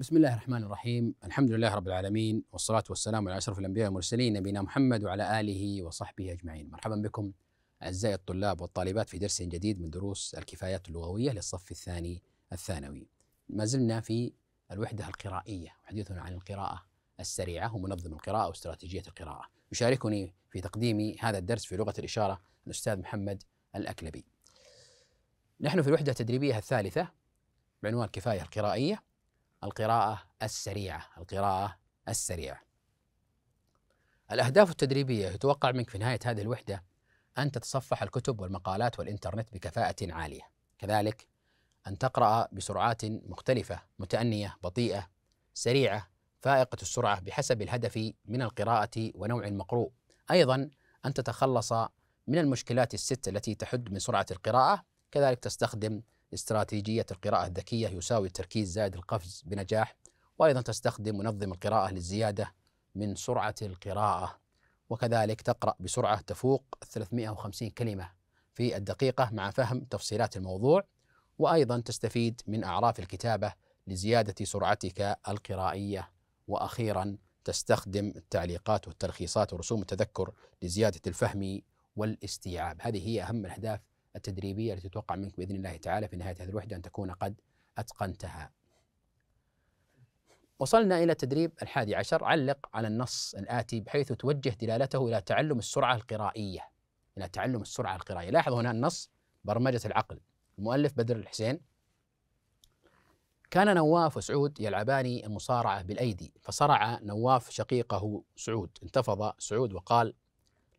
بسم الله الرحمن الرحيم. الحمد لله رب العالمين والصلاة والسلام على أشرف الأنبياء والمرسلين نبينا محمد وعلى آله وصحبه أجمعين. مرحبا بكم أعزائي الطلاب والطالبات في درس جديد من دروس الكفايات اللغوية للصف الثاني الثانوي. ما زلنا في الوحدة القرائية حديثنا عن القراءة السريعة ومنظم القراءة واستراتيجية القراءة. يشاركني في تقديم هذا الدرس في لغة الإشارة الأستاذ محمد الأكلبي. نحن في الوحدة التدريبية الثالثة بعنوان الكفاية القرائية. القراءة السريعة القراءة السريعة. الأهداف التدريبية يتوقع منك في نهاية هذه الوحدة أن تتصفح الكتب والمقالات والإنترنت بكفاءة عالية. كذلك أن تقرأ بسرعات مختلفة متأنية بطيئة سريعة فائقة السرعة بحسب الهدف من القراءة ونوع المقروء أيضا أن تتخلص من المشكلات الست التي تحد من سرعة القراءة كذلك تستخدم استراتيجية القراءة الذكية يساوي التركيز زائد القفز بنجاح وأيضا تستخدم منظم القراءة للزيادة من سرعة القراءة. وكذلك تقرأ بسرعة تفوق 350 كلمة في الدقيقة مع فهم تفصيلات الموضوع وأيضا تستفيد من أعراف الكتابة لزيادة سرعتك القرائية. وأخيرا تستخدم التعليقات والتلخيصات ورسوم التذكر لزيادة الفهم والاستيعاب. هذه هي أهم الأهداف التدريبية التي تتوقع منك بإذن الله تعالى في نهاية هذه الوحدة أن تكون قد أتقنتها. وصلنا إلى التدريب الحادي عشر. علق على النص الآتي بحيث توجه دلالته إلى تعلم السرعة القرائية. إلى تعلم السرعة القرائية. لاحظ هنا النص برمجة العقل. المؤلف بدر الحسين. كان نواف وسعود يلعبان المصارعة بالأيدي فصرع نواف شقيقه سعود. انتفض سعود وقال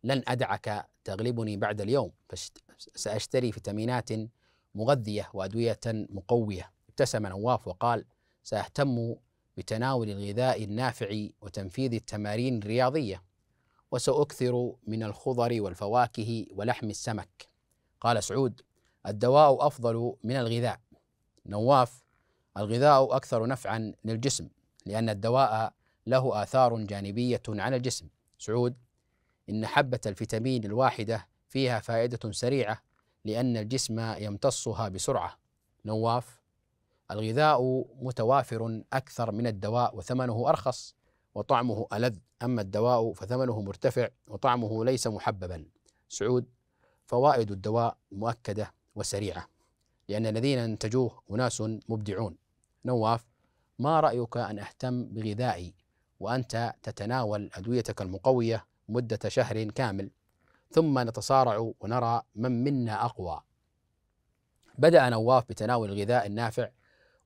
لن أدعك تغلبني بعد اليوم. سأشتري فيتامينات مغذية وأدوية مقوية. ابتسم نواف وقال سأهتم بتناول الغذاء النافع وتنفيذ التمارين الرياضية وسأكثر من الخضر والفواكه ولحم السمك. قال سعود الدواء أفضل من الغذاء. نواف الغذاء أكثر نفعا للجسم لأن الدواء له آثار جانبية على الجسم. سعود إن حبة الفيتامين الواحدة فيها فائدة سريعة لأن الجسم يمتصها بسرعة. نواف الغذاء متوافر أكثر من الدواء وثمنه أرخص وطعمه ألذ. أما الدواء فثمنه مرتفع وطعمه ليس محببا. سعود فوائد الدواء مؤكدة وسريعة لأن الذين انتجوه أناس مبدعون. نواف ما رأيك أن أهتم بغذائي وأنت تتناول أدويتك المقوية مدة شهر كامل؟ ثم نتصارع ونرى من منا أقوى. بدأ نواف بتناول الغذاء النافع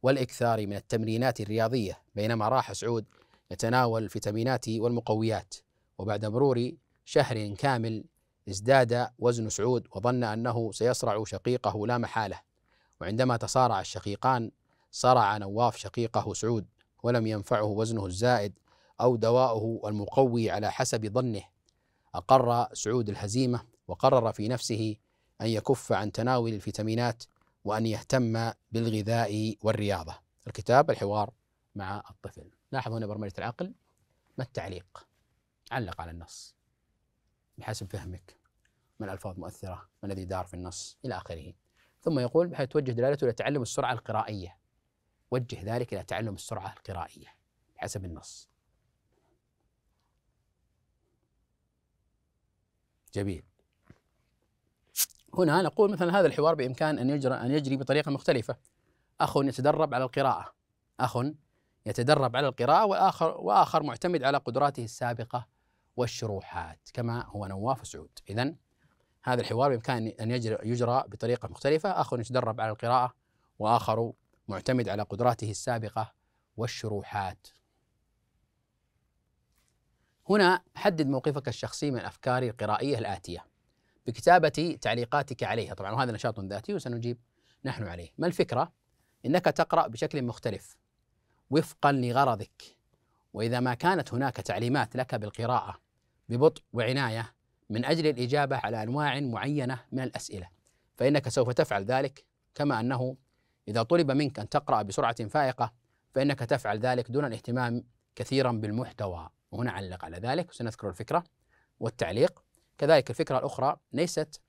والإكثار من التمرينات الرياضية بينما راح سعود يتناول الفيتامينات والمقويات. وبعد مرور شهر كامل ازداد وزن سعود وظن أنه سيصرع شقيقه لا محالة. وعندما تصارع الشقيقان صرع نواف شقيقه سعود ولم ينفعه وزنه الزائد أو دواؤه المقوي على حسب ظنه. أقر سعود الهزيمة وقرر في نفسه أن يكف عن تناول الفيتامينات وأن يهتم بالغذاء والرياضة. الكتاب الحوار مع الطفل. لاحظ هنا برمجة العقل ما التعليق؟ علق على النص. بحسب فهمك ما الألفاظ مؤثرة ما الذي دار في النص إلى آخره. ثم يقول بحيث توجه دلالته إلى تعلم السرعة القرائية. وجه ذلك إلى تعلم السرعة القرائية بحسب النص. جميل. هنا نقول مثلا هذا الحوار بإمكان أن يجرى أن يجري بطريقة مختلفة. أخ يتدرب على القراءة. أخ يتدرب على القراءة وآخر وآخر معتمد على قدراته السابقة والشروحات كما هو نواف سعود. اذا هذا الحوار بإمكان أن يجرى يجرى بطريقة مختلفة. أخ يتدرب على القراءة وآخر معتمد على قدراته السابقة والشروحات. هنا حدد موقفك الشخصي من الافكار القرائية الآتية. بكتابة تعليقاتك عليها، طبعا وهذا نشاط ذاتي وسنجيب نحن عليه، ما الفكرة؟ إنك تقرأ بشكل مختلف وفقا لغرضك. وإذا ما كانت هناك تعليمات لك بالقراءة ببطء وعناية من أجل الإجابة على أنواع معينة من الأسئلة فإنك سوف تفعل ذلك. كما أنه إذا طلب منك أن تقرأ بسرعة فائقة فإنك تفعل ذلك دون الاهتمام كثيرا بالمحتوى. وهنا علق على ذلك وسنذكر الفكرة والتعليق. كذلك الفكرة الأخرى ليست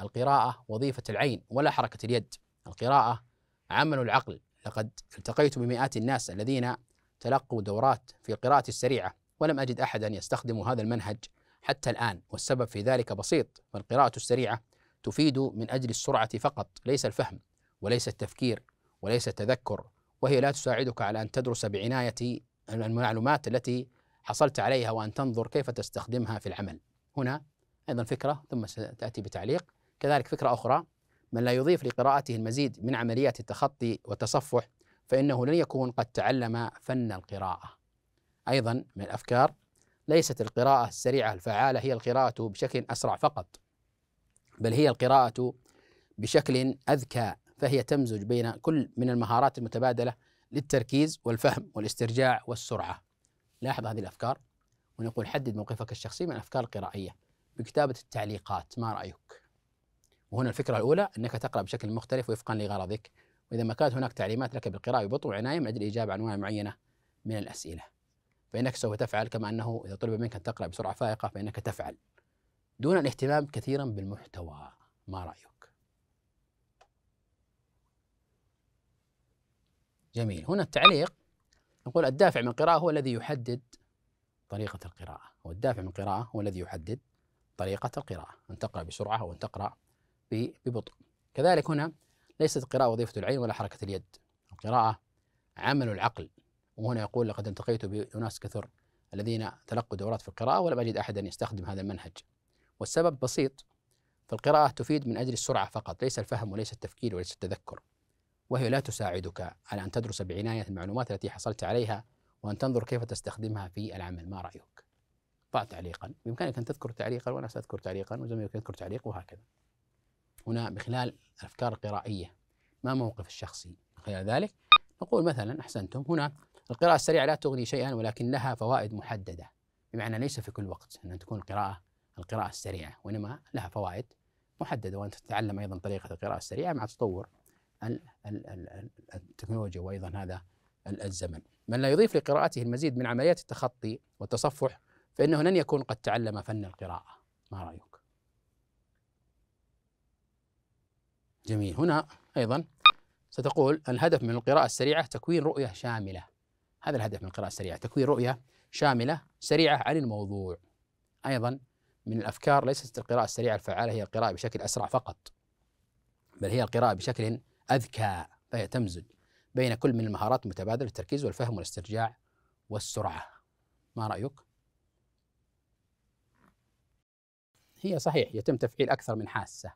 القراءة وظيفة العين ولا حركة اليد. القراءة عمل العقل. لقد التقيت بمئات الناس الذين تلقوا دورات في القراءة السريعة ولم أجد أحدا يستخدم هذا المنهج حتى الآن والسبب في ذلك بسيط فالقراءة السريعة تفيد من أجل السرعة فقط ليس الفهم وليس التفكير وليس التذكر وهي لا تساعدك على أن تدرس بعناية المعلومات التي حصلت عليها وأن تنظر كيف تستخدمها في العمل. هنا أيضا فكرة ثم ستأتي بتعليق. كذلك فكرة أخرى من لا يضيف لقراءته المزيد من عمليات التخطي والتصفح فإنه لن يكون قد تعلم فن القراءة. أيضا من الأفكار ليست القراءة السريعة الفعالة هي القراءة بشكل أسرع فقط بل هي القراءة بشكل أذكى فهي تمزج بين كل من المهارات المتبادلة للتركيز والفهم والاسترجاع والسرعة. لاحظ هذه الأفكار ونقول حدد موقفك الشخصي من الأفكار القرائية بكتابة التعليقات ما رأيك؟ وهنا الفكرة الأولى أنك تقرأ بشكل مختلف وفقا لغرضك. وإذا ما كانت هناك تعليمات لك بالقراءة ببطء وعناية من أجل الإجابة عن أنواع معينة من الأسئلة. فإنك سوف تفعل كما أنه إذا طلب منك أن تقرأ بسرعة فائقة فإنك تفعل. دون الاهتمام كثيرا بالمحتوى ما رأيك؟ جميل. هنا التعليق نقول الدافع من القراءة هو الذي يحدد طريقة القراءة. والدافع من القراءة هو الذي يحدد طريقة القراءة. أن تقرأ بسرعة أو أن تقرأ ببطء. كذلك هنا ليست القراءة وظيفة العين ولا حركة اليد. القراءة عمل العقل. وهنا يقول لقد التقيت بأناس كثر الذين تلقوا دورات في القراءة ولم أجد أحدا يستخدم هذا المنهج. والسبب بسيط. فالقراءة تفيد من أجل السرعة فقط. ليس الفهم وليس التفكير وليس التذكر. وهي لا تساعدك على أن تدرس بعناية المعلومات التي حصلت عليها وأن تنظر كيف تستخدمها في العمل. ما رأيك؟ ضع تعليقا. بإمكانك أن تذكر تعليقا وأنا سأذكر تعليقا وزميلك يذكر تعليق وهكذا. هنا بخلال الأفكار القرائية ما موقف الشخصي؟ من خلال ذلك نقول مثلا أحسنتم هنا القراءة السريعة لا تغني شيئا ولكن لها فوائد محددة بمعنى ليس في كل وقت أن تكون القراءة القراءة السريعة وإنما لها فوائد محددة وأن تتعلم أيضا طريقة القراءة السريعة مع تطور التكنولوجيا وأيضا هذا الزمن. من لا يضيف لقراءته المزيد من عمليات التخطي والتصفح فإنه لن يكون قد تعلم فن القراءة. ما رأيك؟ جميل هنا أيضا ستقول الهدف من القراءة السريعة تكوين رؤية شاملة. هذا الهدف من القراءة السريعة، تكوين رؤية شاملة سريعة عن الموضوع. أيضا من الأفكار ليست القراءة السريعة الفعالة هي القراءة بشكل أسرع فقط. بل هي القراءة بشكل أذكى فهي تمزج بين كل من المهارات المتبادلة التركيز والفهم والاسترجاع والسرعة. ما رأيك؟ هي صحيح يتم تفعيل أكثر من حاسة.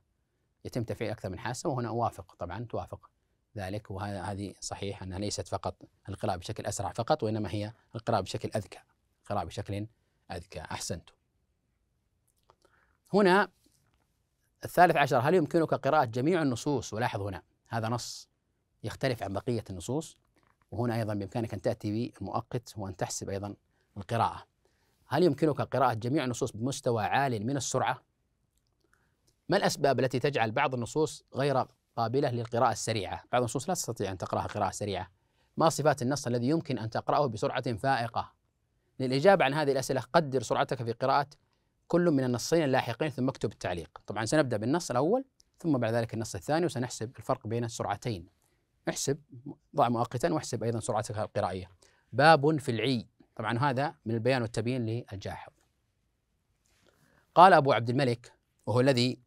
يتم تفعيل أكثر من حاسة وهنا أوافق طبعا توافق ذلك وهذا هذه صحيح أنها ليست فقط القراءة بشكل أسرع فقط وإنما هي القراءة بشكل أذكى. القراءة بشكل أذكى. أحسنت. هنا الثالث عشر هل يمكنك قراءة جميع النصوص؟ ولاحظ هنا. هذا نص يختلف عن بقية النصوص وهنا أيضا بإمكانك أن تأتي بمؤقت وأن تحسب أيضا القراءة هل يمكنك قراءة جميع النصوص بمستوى عال من السرعة؟ ما الأسباب التي تجعل بعض النصوص غير قابلة للقراءة السريعة؟ بعض النصوص لا تستطيع أن تقرأها قراءة سريعة ما صفات النص الذي يمكن أن تقرأه بسرعة فائقة؟ للإجابة عن هذه الأسئلة قدر سرعتك في قراءة كل من النصين اللاحقين ثم اكتب التعليق طبعا سنبدأ بالنص الأول ثم بعد ذلك النص الثاني وسنحسب الفرق بين السرعتين احسب ضع مؤقتا واحسب أيضا سرعتك القرائية. باب في العي. طبعا هذا من البيان والتبيين للجاحظ. قال أبو عبد الملك وهو الذي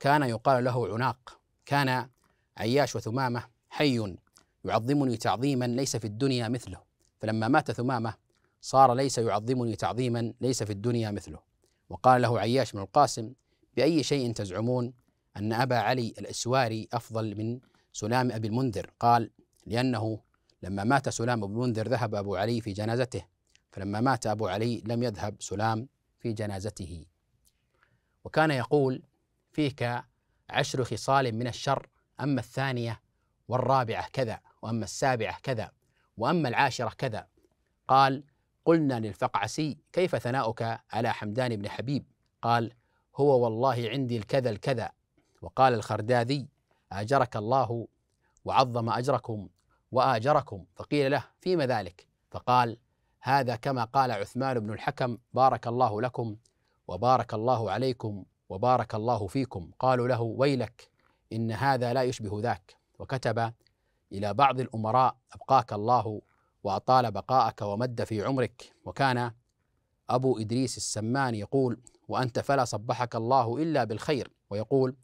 كان يقال له عناق كان عياش وثمامة حي يعظمني تعظيما ليس في الدنيا مثله. فلما مات ثمامة صار ليس يعظمني تعظيما ليس في الدنيا مثله. وقال له عياش بن القاسم بأي شيء تزعمون؟ أن أبا علي الأسواري أفضل من سلام أبي المنذر. قال لأنه لما مات سلام أبو المنذر ذهب أبو علي في جنازته فلما مات أبو علي لم يذهب سلام في جنازته. وكان يقول فيك عشر خصال من الشر أما الثانية والرابعة كذا وأما السابعة كذا وأما العاشرة كذا. قال قلنا للفقعسي كيف ثناؤك على حمدان بن حبيب؟ قال هو والله عندي الكذا الكذا. وقال الخرداذي آجرك الله وعظم أجركم وآجركم. فقيل له فيما ذلك؟ فقال هذا كما قال عثمان بن الحكم بارك الله لكم وبارك الله عليكم وبارك الله فيكم. قالوا له ويلك إن هذا لا يشبه ذاك. وكتب إلى بعض الأمراء أبقاك الله وأطال بقاءك ومد في عمرك. وكان أبو إدريس السمان يقول وأنت فلا صبحك الله إلا بالخير. ويقول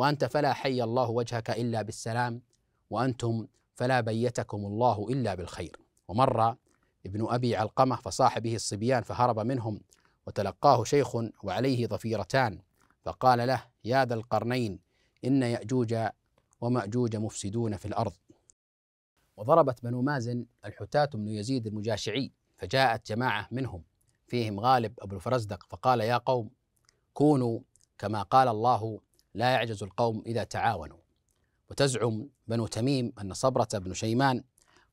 وأنت فلا حي الله وجهك إلا بالسلام وأنتم فلا بيتكم الله إلا بالخير. ومر ابن أبي علقمة فصاح به الصبيان فهرب منهم وتلقاه شيخ وعليه ضفيرتان فقال له يا ذا القرنين إن يأجوج ومأجوج مفسدون في الأرض. وضربت بنو مازن الحتاة بن يزيد المجاشعي فجاءت جماعة منهم فيهم غالب أبو الفرزدق فقال يا قوم كونوا كما قال الله لا يعجز القوم إذا تعاونوا. وتزعم بنو تميم أن صبرة بن شيمان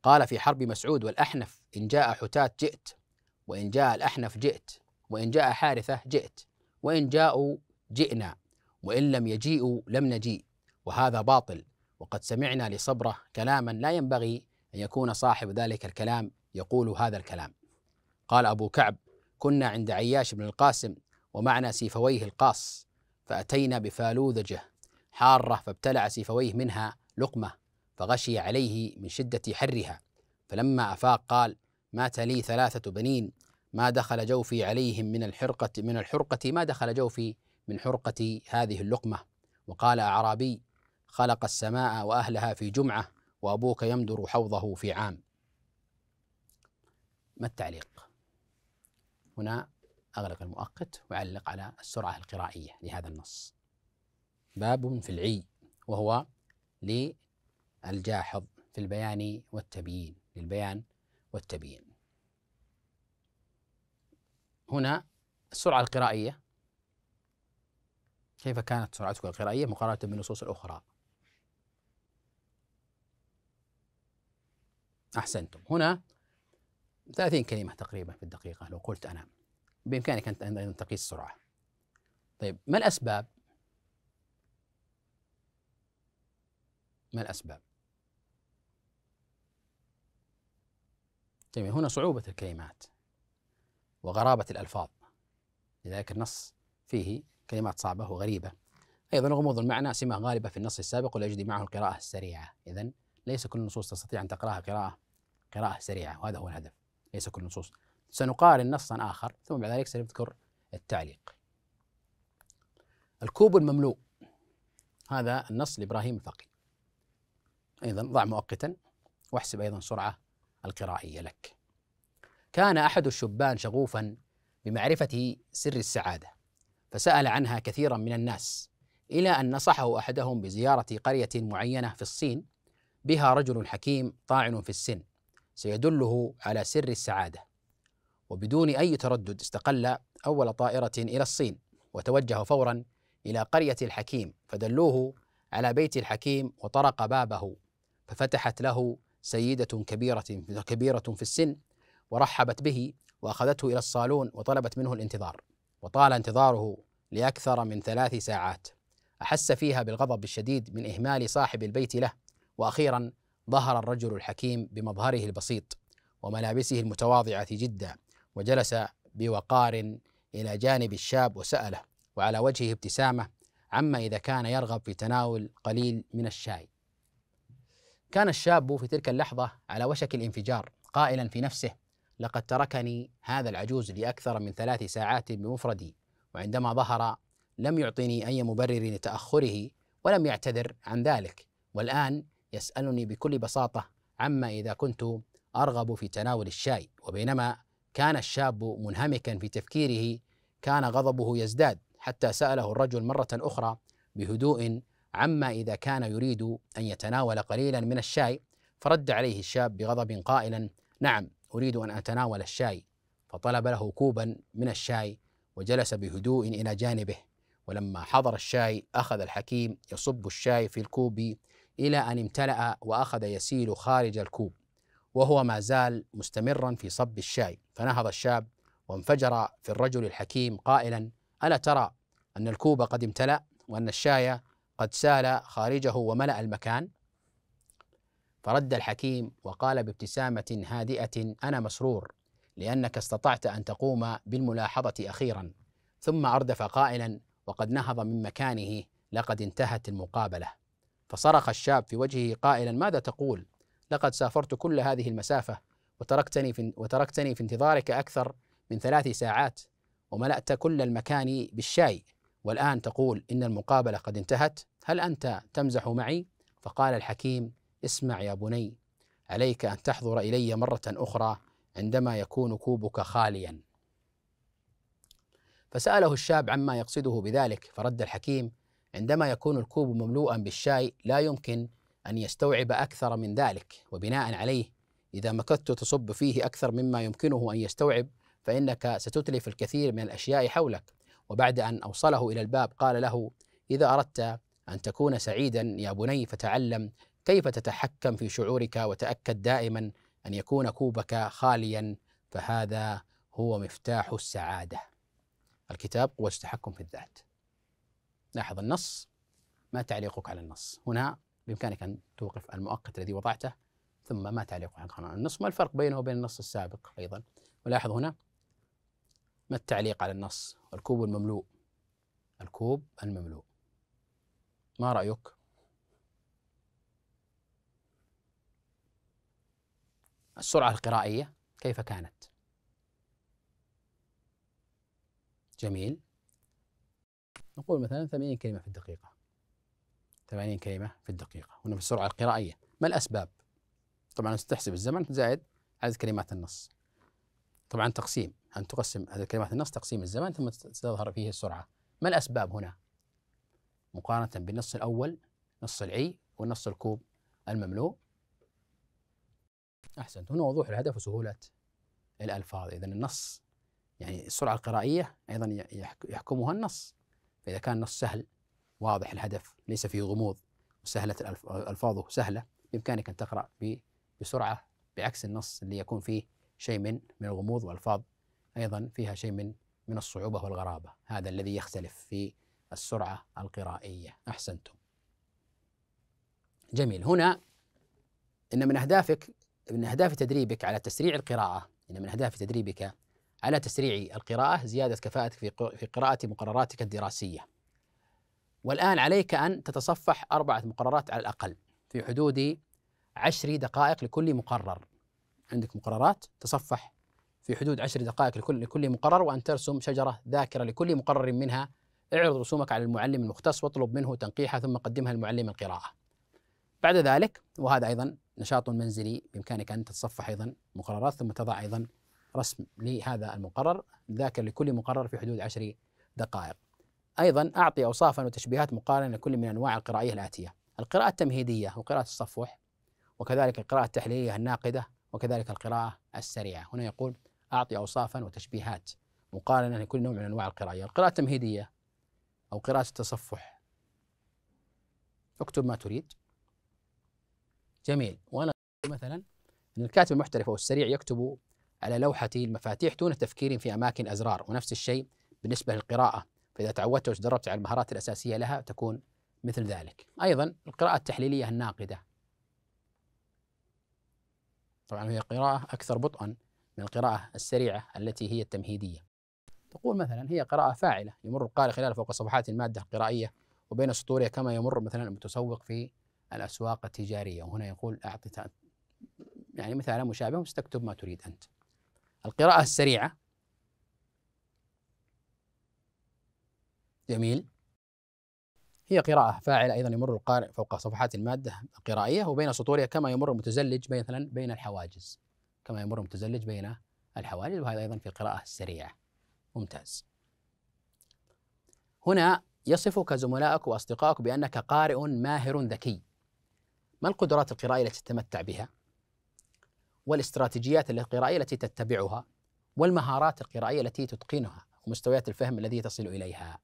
قال في حرب مسعود والأحنف إن جاء حتاة جئت وإن جاء الأحنف جئت وإن جاء حارثة جئت وإن جاءوا جئنا وإن لم يجيئوا لم نجيء. وهذا باطل وقد سمعنا لصبرة كلاما لا ينبغي أن يكون صاحب ذلك الكلام يقول هذا الكلام. قال أبو كعب كنا عند عياش بن القاسم ومعنا سيفويه القاص فأتينا بفالوذجة حارة فابتلع سيفويه منها لقمة فغشي عليه من شدة حرها. فلما أفاق قال مات لي ثلاثة بنين ما دخل جوفي عليهم من الحرقة من الحرقة ما دخل جوفي من حرقة هذه اللقمة. وقال أعرابي خلق السماء وأهلها في جمعة وأبوك يمدر حوضه في عام. ما التعليق؟ هنا أغلق المؤقت وأعلق على السرعة القرائية لهذا النص. باب في العي وهو للجاحظ في البيان والتبيين للبيان والتبيين. هنا السرعة القرائية. كيف كانت سرعتك القرائية؟ مقارنة بالنصوص الأخرى. أحسنتم. هنا 30 كلمة تقريبا في الدقيقة لو قلت أنا. بإمكانك أن تقيس السرعة طيب ما الأسباب؟ ما الأسباب؟ جميل هنا صعوبة الكلمات وغرابة الألفاظ. لذلك النص فيه كلمات صعبة وغريبة. أيضا غموض المعنى سمة غالبة في النص السابق ولا يجدي معه القراءة السريعة. إذا ليس كل النصوص تستطيع أن تقرأها قراءة قراءة سريعة وهذا هو الهدف. ليس كل النصوص سنقارن نصا آخر ثم بعد ذلك سنذكر التعليق. الكوب المملوء هذا النص لإبراهيم الفقي. أيضا ضع مؤقتا واحسب أيضا سرعة القرائية لك. كان أحد الشبان شغوفا بمعرفة سر السعادة فسأل عنها كثيرا من الناس إلى أن نصحه أحدهم بزيارة قرية معينة في الصين بها رجل حكيم طاعن في السن سيدله على سر السعادة. وبدون أي تردد استقل أول طائرة إلى الصين وتوجه فورا إلى قرية الحكيم فدلوه على بيت الحكيم وطرق بابه ففتحت له سيدة كبيرة كبيرة في السن ورحبت به وأخذته إلى الصالون وطلبت منه الانتظار وطال انتظاره لأكثر من ثلاث ساعات. أحس فيها بالغضب الشديد من إهمال صاحب البيت له وأخيرا ظهر الرجل الحكيم بمظهره البسيط وملابسه المتواضعة جدا. وجلس بوقار إلى جانب الشاب وسأله وعلى وجهه ابتسامة عما إذا كان يرغب في تناول قليل من الشاي. كان الشاب في تلك اللحظة على وشك الانفجار قائلا في نفسه لقد تركني هذا العجوز لأكثر من ثلاث ساعات بمفردي وعندما ظهر لم يعطني أي مبرر لتأخره ولم يعتذر عن ذلك والآن يسألني بكل بساطة عما إذا كنت أرغب في تناول الشاي وبينما كان الشاب منهمكا في تفكيره كان غضبه يزداد حتى سأله الرجل مرة أخرى بهدوء عما إذا كان يريد أن يتناول قليلا من الشاي فرد عليه الشاب بغضب قائلا نعم أريد أن أتناول الشاي. فطلب له كوبا من الشاي وجلس بهدوء إلى جانبه ولما حضر الشاي أخذ الحكيم يصب الشاي في الكوب إلى أن امتلأ وأخذ يسيل خارج الكوب. وهو ما زال مستمرا في صب الشاي. فنهض الشاب وانفجر في الرجل الحكيم قائلا ألا ترى أن الكوب قد امتلأ وأن الشاي قد سال خارجه وملأ المكان؟ فرد الحكيم وقال بابتسامة هادئة أنا مسرور لأنك استطعت أن تقوم بالملاحظة أخيرا. ثم أردف قائلا وقد نهض من مكانه لقد انتهت المقابلة. فصرخ الشاب في وجهه قائلا ماذا تقول؟ لقد سافرت كل هذه المسافة وتركتني في وتركتني في انتظارك أكثر من ثلاث ساعات وملأت كل المكان بالشاي والآن تقول إن المقابلة قد انتهت هل أنت تمزح معي؟ فقال الحكيم اسمع يا بني عليك أن تحضر إلي مرة أخرى عندما يكون كوبك خاليا فسأله الشاب عما يقصده بذلك فرد الحكيم عندما يكون الكوب مملوءا بالشاي لا يمكن أن يستوعب أكثر من ذلك وبناء عليه إذا مكثت تصب فيه أكثر مما يمكنه أن يستوعب فإنك ستتلف الكثير من الأشياء حولك. وبعد أن أوصله إلى الباب قال له إذا أردت أن تكون سعيدا يا بني فتعلم كيف تتحكم في شعورك وتأكد دائما أن يكون كوبك خاليا فهذا هو مفتاح السعادة. الكتاب قوة التحكم في الذات. لاحظ النص؟ ما تعليقك على النص؟ هنا بإمكانك أن توقف المؤقت الذي وضعته ثم ما تعليقك على النص ما الفرق بينه وبين النص السابق أيضا؟ ولاحظ هنا ما التعليق على النص؟ الكوب المملوء. الكوب المملوء. ما رأيك؟ السرعة القرائية كيف كانت؟ جميل. نقول مثلا 80 كلمة في الدقيقة. 80 كلمة في الدقيقة هنا في السرعة القرائية. ما الأسباب؟ طبعا تحسب الزمن زائد عدد كلمات النص. طبعا تقسيم أن تقسم عدد كلمات النص تقسيم الزمن ثم تظهر فيه السرعة. ما الأسباب هنا؟ مقارنة بالنص الأول نص العي والنص الكوب المملوء. أحسنت هنا وضوح الهدف وسهولة الألفاظ. إذا النص يعني السرعة القرائية أيضا يحكمها النص. فإذا كان النص سهل واضح الهدف ليس فيه غموض. وسهلة ألفاظه سهلة. بإمكانك أن تقرأ بسرعة بعكس النص اللي يكون فيه شيء من من الغموض والألفاظ. أيضا فيها شيء من من الصعوبة والغرابة. هذا الذي يختلف في السرعة القرائية. أحسنتم. جميل. هنا إن من أهدافك من أهداف تدريبك على تسريع القراءة إن من أهداف تدريبك على تسريع القراءة زيادة كفاءتك في قراءة مقرراتك الدراسية. والآن عليك أن تتصفح أربعة مقررات على الأقل في حدود عشر دقائق لكل مقرر. عندك مقررات تصفح في حدود عشر دقائق لكل لكل مقرر وأن ترسم شجرة ذاكرة لكل مقرر منها. اعرض رسومك على المعلم المختص واطلب منه تنقيحها ثم قدمها لمعلم القراءة. بعد ذلك وهذا أيضا نشاط منزلي بإمكانك أن تتصفح أيضا مقررات ثم تضع أيضا رسم لهذا المقرر ذاكر لكل مقرر في حدود عشر دقائق. أيضا أعطي أوصافا وتشبيهات مقارنة لكل من أنواع القرائية الآتية. القراءة التمهيدية وقراءة الصفوح وكذلك القراءة التحليلية الناقدة وكذلك القراءة السريعة. هنا يقول أعطي أوصافا وتشبيهات مقارنة لكل نوع من أنواع القراءة. القراءة التمهيدية أو قراءة التصفح. اكتب ما تريد. جميل. وأنا مثلا أن الكاتب المحترف أو السريع يكتب على لوحة المفاتيح دون تفكير في أماكن أزرار ونفس الشيء بالنسبة للقراءة. فإذا تعودت وتدربت على المهارات الأساسية لها تكون مثل ذلك. أيضا القراءة التحليلية الناقدة. طبعا هي قراءة أكثر بطئا من القراءة السريعة التي هي التمهيدية. تقول مثلا هي قراءة فاعلة يمر القارئ خلال فوق صفحات المادة القرائية وبين سطورها كما يمر مثلا المتسوق في الأسواق التجارية. وهنا يقول أعطي يعني مثالا مشابه واستكتب ما تريد أنت. القراءة السريعة جميل. هي قراءة فاعلة أيضا يمر القارئ فوق صفحات المادة القرائية وبين سطورها كما يمر المتزلج مثلا بين الحواجز. كما يمر المتزلج بين الحواجز وهذا أيضا في القراءة السريعة ممتاز. هنا يصفك زملائك وأصدقائك بأنك قارئ ماهر ذكي. ما القدرات القرائية التي تتمتع بها؟ والاستراتيجيات القرائية التي تتبعها؟ والمهارات القرائية التي تتقنها؟ ومستويات الفهم الذي تصل إليها؟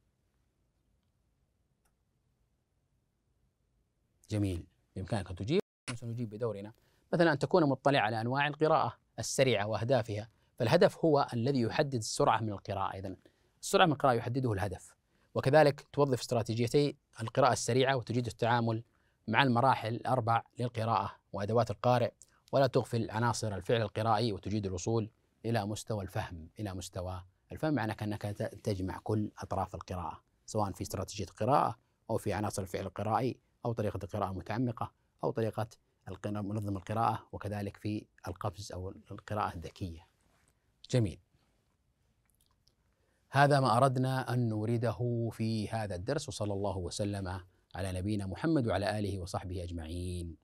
جميل. بإمكانك أن تجيب سنجيب بدورنا. مثلا أن تكون مطلع على أنواع القراءة السريعة وأهدافها فالهدف هو الذي يحدد السرعة من القراءة إذا السرعة من القراءة يحدده الهدف. وكذلك توظف استراتيجيتي القراءة السريعة وتجيد التعامل مع المراحل الأربع للقراءة وأدوات القارئ ولا تغفل عناصر الفعل القرائي وتجيد الوصول إلى مستوى الفهم إلى مستوى الفهم معنى أنك تجمع كل أطراف القراءة سواء في استراتيجية القراءة أو في عناصر الفعل القرائي أو طريقة القراءة المتعمقة أو طريقة منظم القراءة وكذلك في القفز أو القراءة الذكية. جميل. هذا ما أردنا أن نورده في هذا الدرس وصلى الله وسلم على نبينا محمد وعلى آله وصحبه أجمعين.